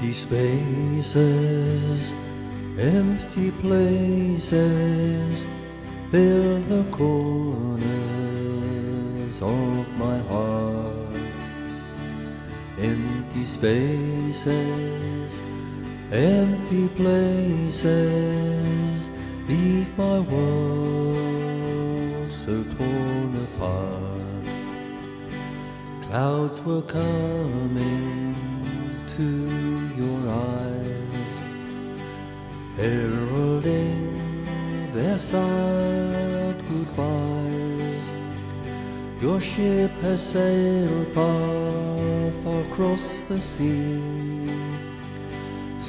Empty spaces, empty places fill the corners of my heart. Empty spaces, empty places leave my world so torn apart. Clouds were coming to your eyes, heralding their sad goodbyes. Your ship has sailed far, far across the sea.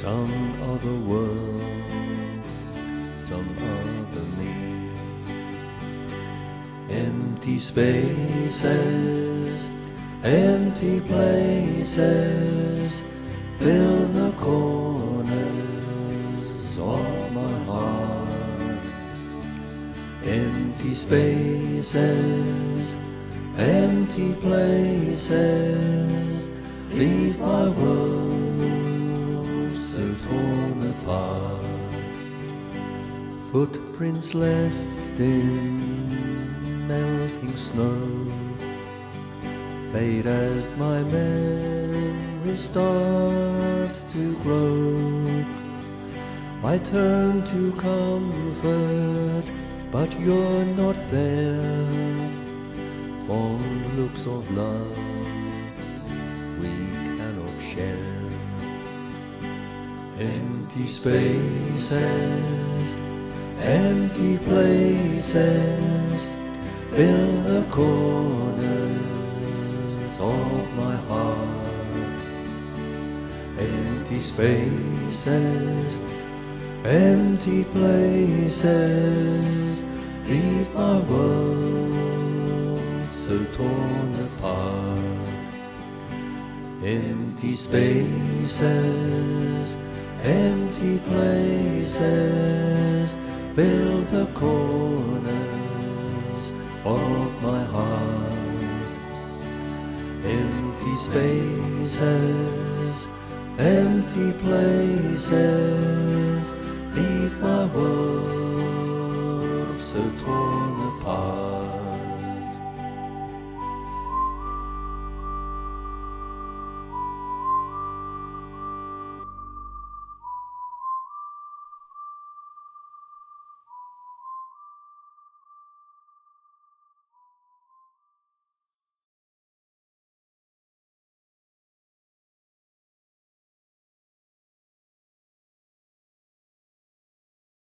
Some other world, some other me. Empty spaces, empty places fill the corners of my heart. Empty spaces, empty places leave my world so torn apart. Footprints left in melting snow fade as my memories start to grow. I turn to comfort, but you're not there. Fond looks of love we cannot share. Empty spaces, empty places fill the corners of my heart. Empty spaces, empty places leave my world so torn apart. Empty spaces, empty places fill the corners of my heart. Empty spaces, empty places leave my world so torn